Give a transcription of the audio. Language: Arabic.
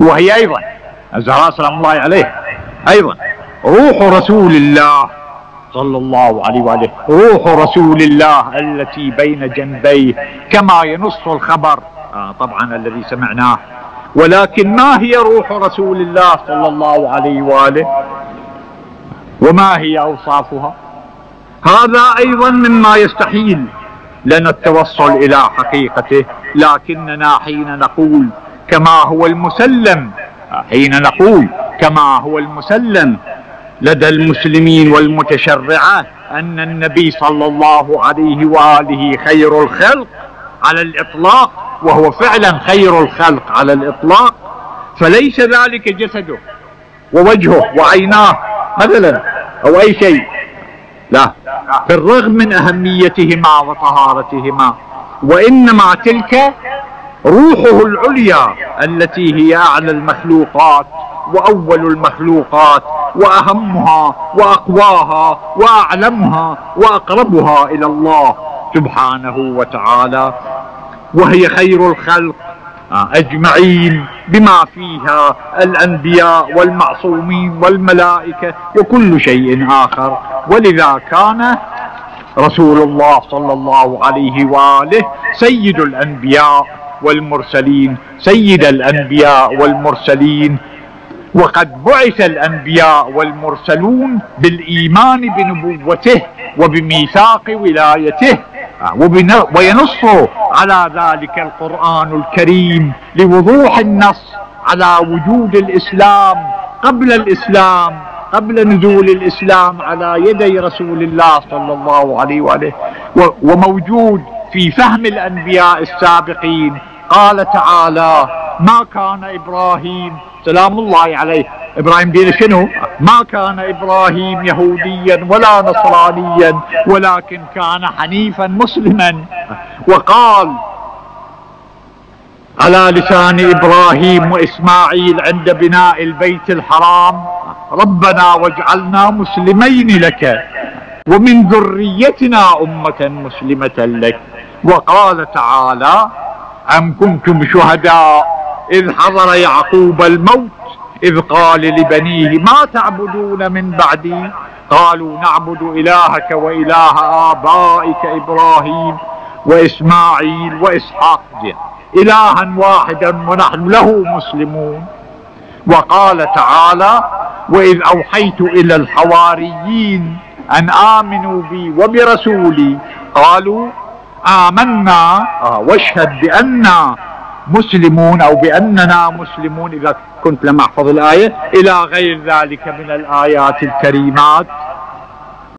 وهي أيضا الزهراء سلام الله عليه. أيضا روح رسول الله صلى الله عليه وآله روح رسول الله التي بين جنبيه كما ينص الخبر. آه طبعا الذي سمعناه. ولكن ما هي روح رسول الله صلى الله عليه وآله؟ وما هي أوصافها؟ هذا أيضا مما يستحيل لنا التوصل إلى حقيقته لكننا حين نقول كما هو المسلم. حين نقول كما هو المسلم لدى المسلمين والمتشرعة أن النبي صلى الله عليه وآله خير الخلق على الإطلاق وهو فعلا خير الخلق على الإطلاق فليس ذلك جسده ووجهه وعيناه مثلا أو أي شيء. لا بالرغم من أهميتهما وطهارتهما وإنما تلك روحه العليا التي هي أعلى المخلوقات وأول المخلوقات وأهمها وأقواها وأعلمها وأقربها إلى الله سبحانه وتعالى. وهي خير الخلق. أجمعين بما فيها الأنبياء والمعصومين والملائكة وكل شيء آخر. ولذا كان رسول الله صلى الله عليه وآله سيد الأنبياء والمرسلين سيد الأنبياء والمرسلين. وقد بعث الأنبياء والمرسلون بالإيمان بنبوته وبميثاق ولايته. وينص على ذلك القرآن الكريم لوضوح النص على وجود الإسلام قبل الإسلام قبل نزول الإسلام على يدي رسول الله صلى الله عليه وآله. وموجود في فهم الأنبياء السابقين. قال تعالى ما كان إبراهيم سلام الله عليه. إبراهيم دين شنو؟ ما كان إبراهيم يهوديا ولا نصرانيا ولكن كان حنيفا مسلما. وقال على لسان إبراهيم وإسماعيل عند بناء البيت الحرام ربنا واجعلنا مسلمين لك ومن ذريتنا أمة مسلمة لك. وقال تعالى أم كنتم شهداء إذ حضر يعقوب الموت إذ قال لبنيه ما تعبدون من بعدي؟ قالوا نعبد إلهك وإله آبائك إبراهيم وإسماعيل وإسحاق. إلها واحدا ونحن له مسلمون. وقال تعالى وإذ أوحيت إلى الحواريين أن آمنوا بي وبرسولي. قالوا آمنا. آه واشهد بأننا مسلمون أو بأننا مسلمون إذا كنت لم احفظ الآية إلى غير ذلك من الآيات الكريمات.